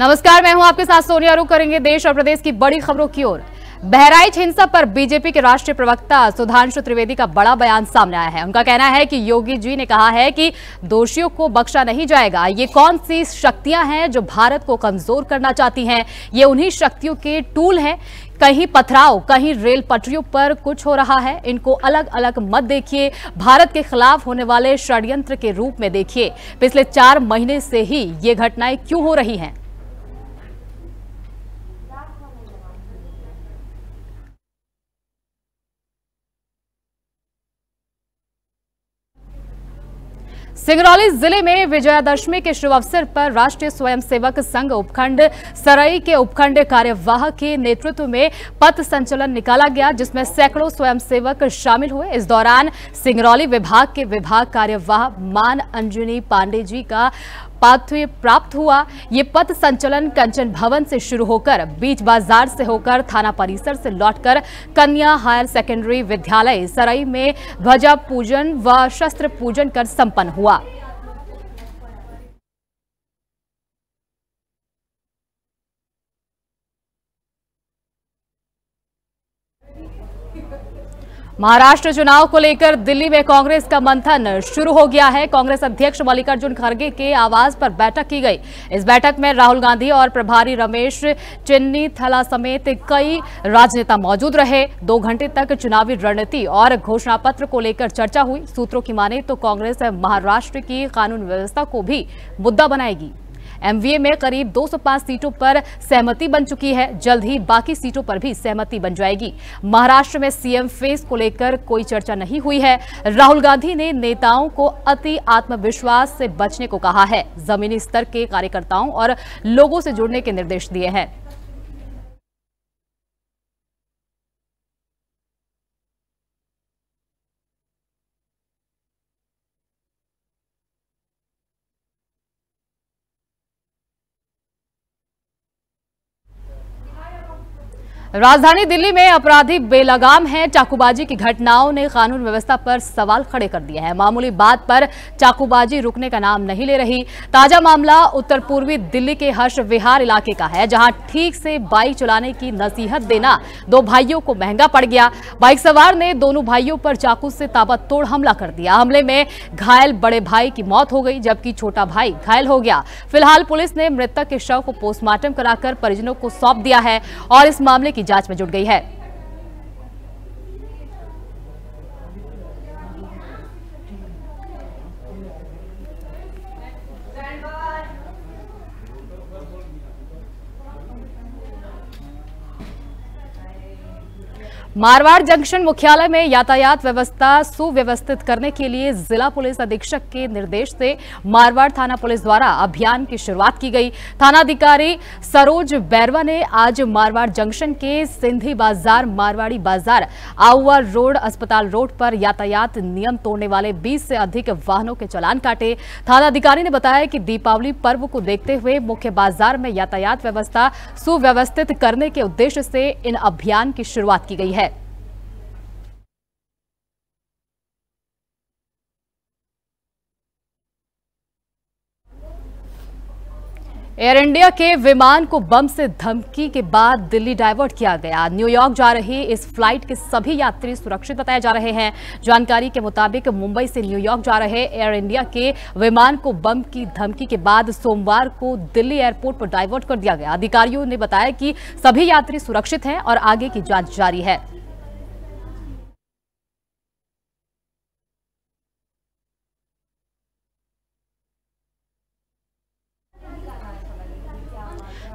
नमस्कार, मैं हूँ आपके साथ सोनिया रुक करेंगे देश और प्रदेश की बड़ी खबरों की ओर। बहराइच हिंसा पर बीजेपी के राष्ट्रीय प्रवक्ता सुधांशु त्रिवेदी का बड़ा बयान सामने आया है। उनका कहना है कि योगी जी ने कहा है कि दोषियों को बख्शा नहीं जाएगा। ये कौन सी शक्तियाँ हैं जो भारत को कमज़ोर करना चाहती हैं? ये उन्हीं शक्तियों के टूल हैं। कहीं पथराव, कहीं रेल पटरियों पर कुछ हो रहा है। इनको अलग अलग मत देखिए। भारत के खिलाफ होने वाले षड्यंत्र के रूप में देखिए। पिछले चार महीने से ही ये घटनाएँ क्यों हो रही हैं? सिंगरौली ज़िले में विजयादशमी के शुभ अवसर पर राष्ट्रीय स्वयंसेवक संघ उपखंड सराई के उपखंड कार्यवाह के नेतृत्व में पथ संचलन निकाला गया, जिसमें सैकड़ों स्वयंसेवक शामिल हुए। इस दौरान सिंगरौली विभाग के विभाग कार्यवाह मान अंजनी पांडे जी का पाथवे प्राप्त हुआ। ये पथ संचलन कंचन भवन से शुरू होकर बीच बाज़ार से होकर थाना परिसर से लौटकर कन्या हायर सेकेंडरी विद्यालय सराई में ध्वजा पूजन व शस्त्र पूजन कर संपन्न हुआ। महाराष्ट्र चुनाव को लेकर दिल्ली में कांग्रेस का मंथन शुरू हो गया है। कांग्रेस अध्यक्ष मल्लिकार्जुन खड़गे के आवास पर बैठक की गई। इस बैठक में राहुल गांधी और प्रभारी रमेश चिन्नी थला समेत कई राजनेता मौजूद रहे। दो घंटे तक चुनावी रणनीति और घोषणा पत्र को लेकर चर्चा हुई। सूत्रों की माने तो कांग्रेस महाराष्ट्र की कानून व्यवस्था को भी मुद्दा बनाएगी। एमवीए में करीब 205 सीटों पर सहमति बन चुकी है। जल्द ही बाकी सीटों पर भी सहमति बन जाएगी। महाराष्ट्र में सीएम फेस को लेकर कोई चर्चा नहीं हुई है। राहुल गांधी ने नेताओं को अति आत्मविश्वास से बचने को कहा है। जमीनी स्तर के कार्यकर्ताओं और लोगों से जुड़ने के निर्देश दिए हैं। राजधानी दिल्ली में अपराधी बेलगाम हैं। चाकूबाजी की घटनाओं ने कानून व्यवस्था पर सवाल खड़े कर दिए हैं। मामूली बात पर चाकूबाजी रुकने का नाम नहीं ले रही। ताज़ा मामला उत्तर पूर्वी दिल्ली के हर्ष विहार इलाके का है, जहाँ ठीक से बाइक चलाने की नसीहत देना दो भाइयों को महँगा पड़ गया। बाइक सवार ने दोनों भाइयों पर चाकू से ताबड़तोड़ हमला कर दिया। हमले में घायल बड़े भाई की मौत हो गई, जबकि छोटा भाई घायल हो गया। फ़िलहाल पुलिस ने मृतक के शव को पोस्टमार्टम कराकर परिजनों को सौंप दिया है और इस मामले की की जाँच में जुट गई है। मारवाड़ जंक्शन मुख्यालय में यातायात व्यवस्था सुव्यवस्थित करने के लिए जिला पुलिस अधीक्षक के निर्देश से मारवाड़ थाना पुलिस द्वारा अभियान की शुरुआत की गई। थानाधिकारी सरोज बैरवा ने आज मारवाड़ जंक्शन के सिंधी बाज़ार, मारवाड़ी बाज़ार आउआ रोड, अस्पताल रोड पर यातायात नियम तोड़ने वाले 20 से अधिक वाहनों के चलान काटे। थानाधिकारी ने बताया कि दीपावली पर्व को देखते हुए मुख्य बाज़ार में यातायात व्यवस्था सुव्यवस्थित करने के उद्देश्य से इन अभियान की शुरुआत की गई है। एयर इंडिया के विमान को बम से धमकी के बाद दिल्ली डाइवर्ट किया गया। न्यूयॉर्क जा रही इस फ़्लाइट के सभी यात्री सुरक्षित बताए जा रहे हैं। जानकारी के मुताबिक मुंबई से न्यूयॉर्क जा रहे एयर इंडिया के विमान को बम की धमकी के बाद सोमवार को दिल्ली एयरपोर्ट पर डाइवर्ट कर दिया गया। अधिकारियों ने बताया कि सभी यात्री सुरक्षित हैं और आगे की जाँच जारी है।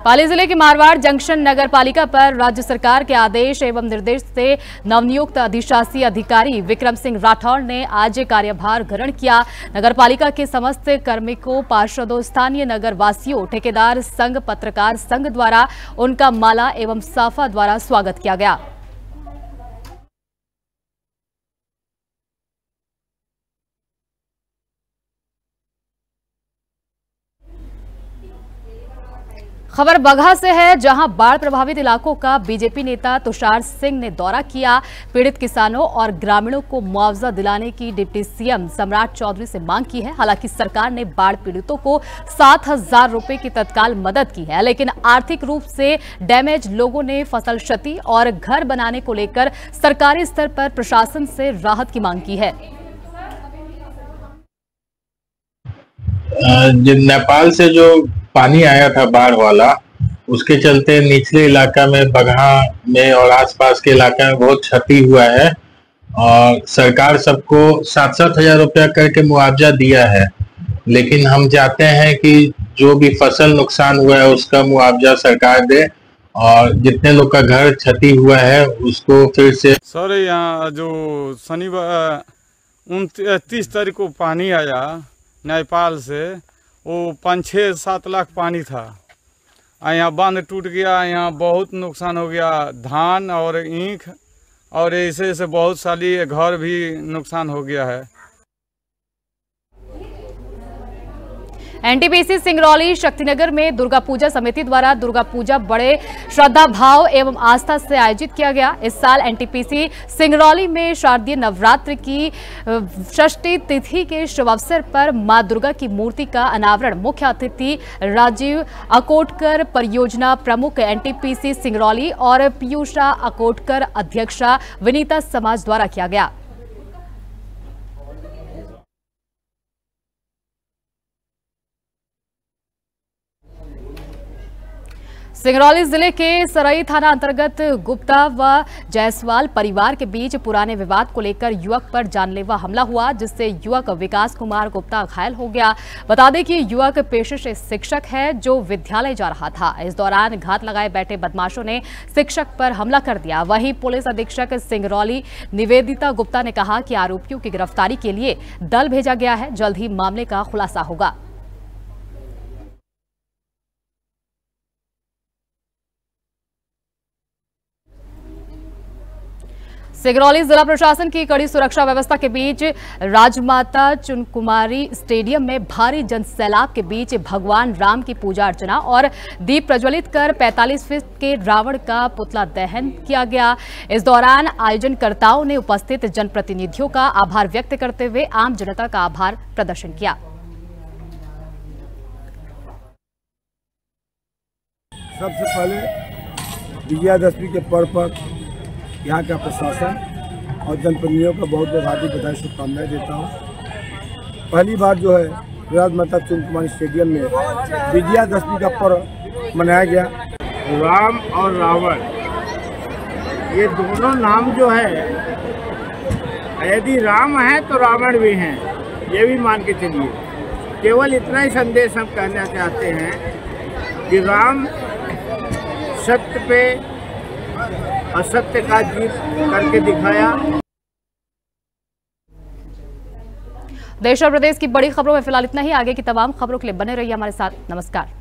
पाली ज़िले के मारवाड़ जंक्शन नगर पालिका पर राज्य सरकार के आदेश एवं निर्देश से नवनियुक्त अधिशासी अधिकारी विक्रम सिंह राठौर ने आज कार्यभार ग्रहण किया। नगर पालिका के समस्त कार्मिकों, पार्षदों, स्थानीय नगर वासियों ठेकेदार संघ, पत्रकार संघ द्वारा उनका माला एवं साफा द्वारा स्वागत किया गया। खबर बगहा से है, जहाँ बाढ़ प्रभावित इलाकों का बीजेपी नेता तुषार सिंह ने दौरा किया। पीड़ित किसानों और ग्रामीणों को मुआवजा दिलाने की डिप्टी सीएम सम्राट चौधरी से मांग की है। हालाँकि सरकार ने बाढ़ पीड़ितों को सात हज़ार रुपए की तत्काल मदद की है, लेकिन आर्थिक रूप से डैमेज लोगों ने फ़सल क्षति और घर बनाने को लेकर सरकारी स्तर पर प्रशासन से राहत की मांग की है। नेपाल से जो पानी आया था बाढ़ वाला, उसके चलते निचले इलाका में, बगहा में और आसपास के इलाका में बहुत क्षति हुआ है और सरकार सबको सात सात हज़ार रुपया करके मुआवजा दिया है। लेकिन हम चाहते हैं कि जो भी फ़सल नुकसान हुआ है, उसका मुआवजा सरकार दे और जितने लोग का घर क्षति हुआ है, उसको फिर से सर, यहाँ जो शनिवार तीस तारीख को पानी आया नेपाल से वो पाँच छः सात लाख पानी था। यहाँ बाँध टूट गया, यहाँ बहुत नुकसान हो गया। धान और ईख और ऐसे ऐसे बहुत सारी घर भी नुकसान हो गया है। एनटीपीसी सिंगरौली शक्तिनगर में दुर्गा पूजा समिति द्वारा दुर्गा पूजा बड़े श्रद्धा भाव एवं आस्था से आयोजित किया गया। इस साल एनटीपीसी सिंगरौली में शारदीय नवरात्र की षष्ठी तिथि के शुभ अवसर पर माँ दुर्गा की मूर्ति का अनावरण। मुख्य अतिथि राजीव अकोटकर, परियोजना प्रमुख एनटीपीसी सिंगरौली और पीयूषा अकोटकर, अध्यक्षा विनीता समाज द्वारा किया गया। सिंगरौली ज़िले के सरई थाना अंतर्गत गुप्ता व जायसवाल परिवार के बीच पुराने विवाद को लेकर युवक पर जानलेवा हमला हुआ, जिससे युवक विकास कुमार गुप्ता घायल हो गया। बता दें कि युवक पेशे से शिक्षक है जो विद्यालय जा रहा था। इस दौरान घात लगाए बैठे बदमाशों ने शिक्षक पर हमला कर दिया। वहीं पुलिस अधीक्षक सिंगरौली निवेदिता गुप्ता ने कहा कि आरोपियों की गिरफ्तारी के लिए दल भेजा गया है। जल्द ही मामले का खुलासा होगा। सिगरौली जिला प्रशासन की कड़ी सुरक्षा व्यवस्था के बीच राजमाता चुनकुमारी स्टेडियम में भारी जनसैलाब के बीच भगवान राम की पूजा अर्चना और दीप प्रज्वलित कर 45 फीट के रावण का पुतला दहन किया गया। इस दौरान आयोजनकर्ताओं ने उपस्थित जनप्रतिनिधियों का आभार व्यक्त करते हुए आम जनता का आभार प्रदर्शन किया। सबसे पहले विजयादशमी के पर्व पर यहाँ का प्रशासन और जनप्रतिनिधियों का बहुत बहुत हार्दिक बधाई, शुभकामनाएँ देता हूँ। पहली बार जो है राज माता चुन कुमारी स्टेडियम में विजयादशमी का पर्व मनाया गया। राम और रावण, ये दोनों नाम जो है, यदि राम है तो रावण भी हैं, ये भी मान के चलिए। केवल इतना ही संदेश हम कहना चाहते हैं कि राम सत्य पे असत्य का जीत करके दिखाया। देश और प्रदेश की बड़ी खबरों में फ़िलहाल इतना ही। आगे की तमाम खबरों के लिए बने रहिए हमारे साथ। नमस्कार।